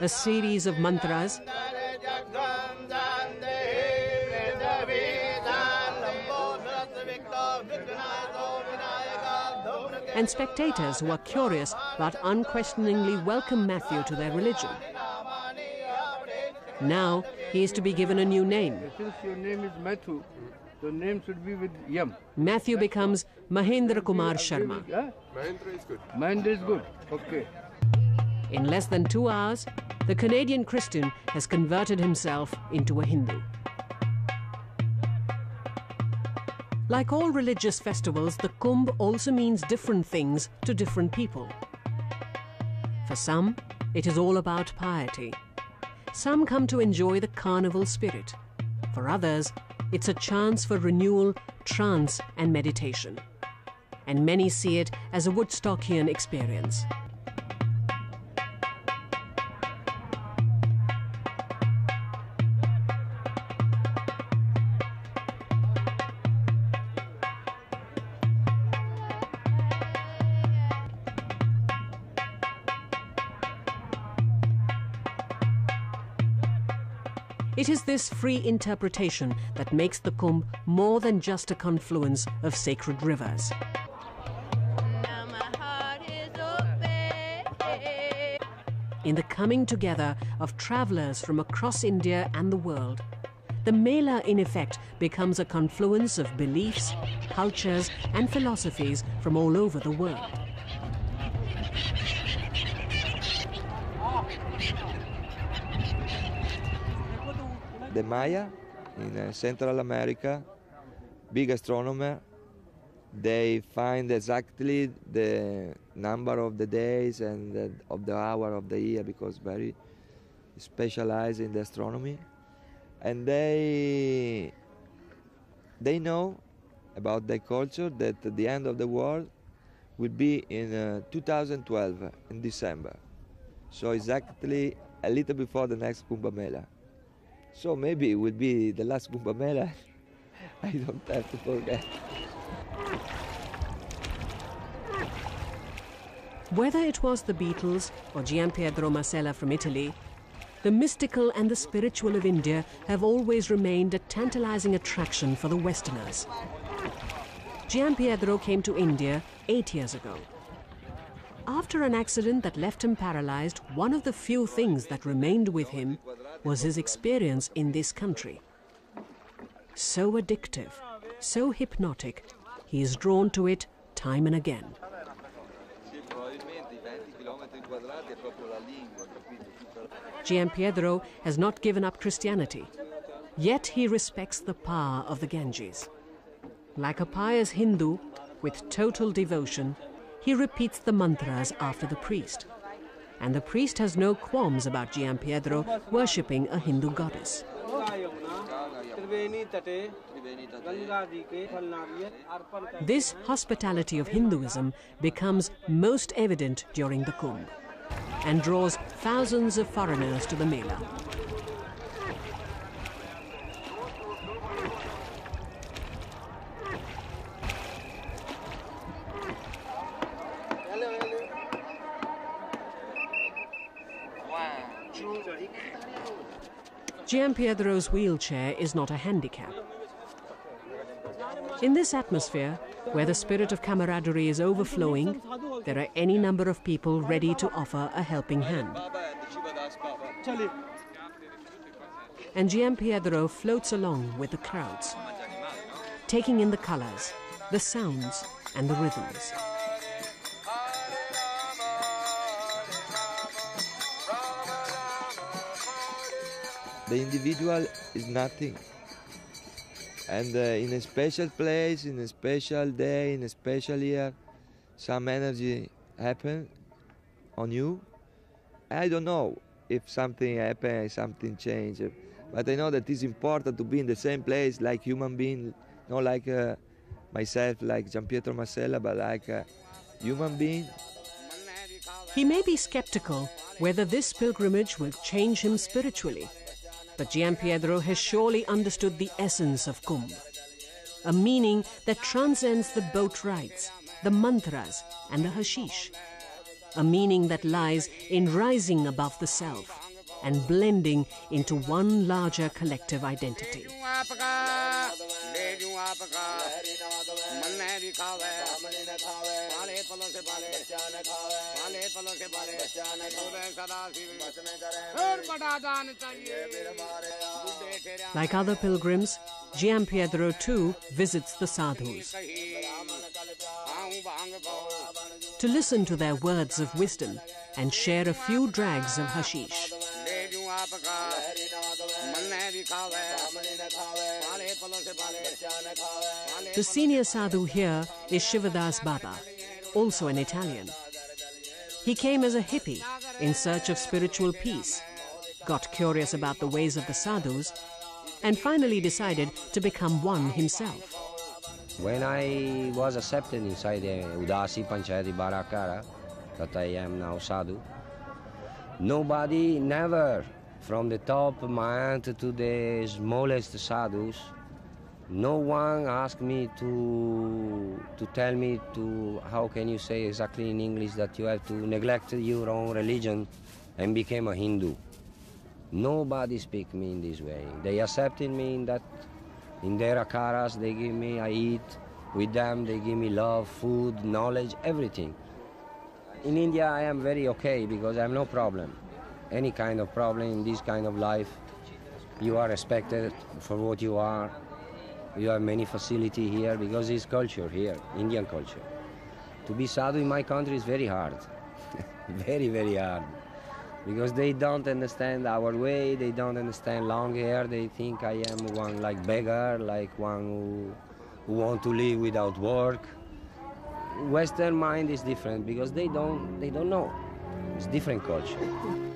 a series of mantras, and spectators who are curious but unquestioningly welcome Matthew to their religion. Now he is to be given a new name. Since your name is Matthew, the name should be with Yam. Matthew becomes Mahendra Kumar Sharma. Huh? Mahendra is good. Mahendra is good. Okay. In less than two hours, the Canadian Christian has converted himself into a Hindu. Like all religious festivals, the Kumbh also means different things to different people. For some, it is all about piety. Some come to enjoy the carnival spirit. For others, it's a chance for renewal, trance, and meditation. And many see it as a Woodstockian experience. It is this free interpretation that makes the Kumbh more than just a confluence of sacred rivers. In the coming together of travelers from across India and the world, the Mela in effect becomes a confluence of beliefs, cultures, and philosophies from all over the world. The Maya in uh, Central America, big astronomer. They find exactly the number of the days and the, of the hour of the year because very specialized in the astronomy, and they they know about their culture that the end of the world will be in uh, 2012 in December. So exactly a little before the next Kumbh Mela. So maybe it will be the last Kumbh Mela. I don't have to forget. Whether it was the Beatles or Giampietro Masella from Italy, the mystical and the spiritual of India have always remained a tantalizing attraction for the Westerners. Giampietro came to India eight years ago. After an accident that left him paralyzed, one of the few things that remained with him was his experience in this country. So addictive, so hypnotic, he is drawn to it time and again. Giampietro has not given up Christianity, yet he respects the power of the Ganges. Like a pious Hindu, with total devotion, he repeats the mantras after the priest. And the priest has no qualms about Giampietro worshipping a Hindu goddess. This hospitality of Hinduism becomes most evident during the Kumbh and draws thousands of foreigners to the Mela. Giampietro's wheelchair is not a handicap. In this atmosphere, where the spirit of camaraderie is overflowing, there are any number of people ready to offer a helping hand. And Giampietro floats along with the crowds, taking in the colors, the sounds, and the rhythms. The individual is nothing. And uh, in a special place, in a special day, in a special year, some energy happen on you. I don't know if something happened, something changed, but I know that it's important to be in the same place like human being, not like uh, myself, like Giampietro Masella, but like a human being. He may be skeptical whether this pilgrimage will change him spiritually. But Giampietro has surely understood the essence of Kumbh, a meaning that transcends the boat rides, the mantras, and the hashish, a meaning that lies in rising above the self, and blending into one larger collective identity. Like other pilgrims, Giampietro too visits the sadhus. To listen to their words of wisdom and share a few drags of hashish. The senior sadhu here is Shivadas Baba, also an Italian. He came as a hippie in search of spiritual peace, got curious about the ways of the sadhus, and finally decided to become one himself. When I was accepted inside the Udasi Panchayati Barakara, that I am now sadhu, nobody, never, from the top mahant to the smallest sadhus, no one asked me to to tell me to how can you say exactly in English that you have to neglect your own religion and become a Hindu. Nobody speak me in this way. They accepted me in that in their akharas they give me I eat with them, they give me love, food, knowledge, everything. In India I am very okay because I have no problem. Any kind of problem in this kind of life, you are respected for what you are you have many facility here because it's culture here, Indian culture. To be sadhu in my country is very hard, very, very hard. Because they don't understand our way, they don't understand long hair, they think I am one like beggar, like one who, who want to live without work. Western mind is different because they don't, they don't know. It's different culture.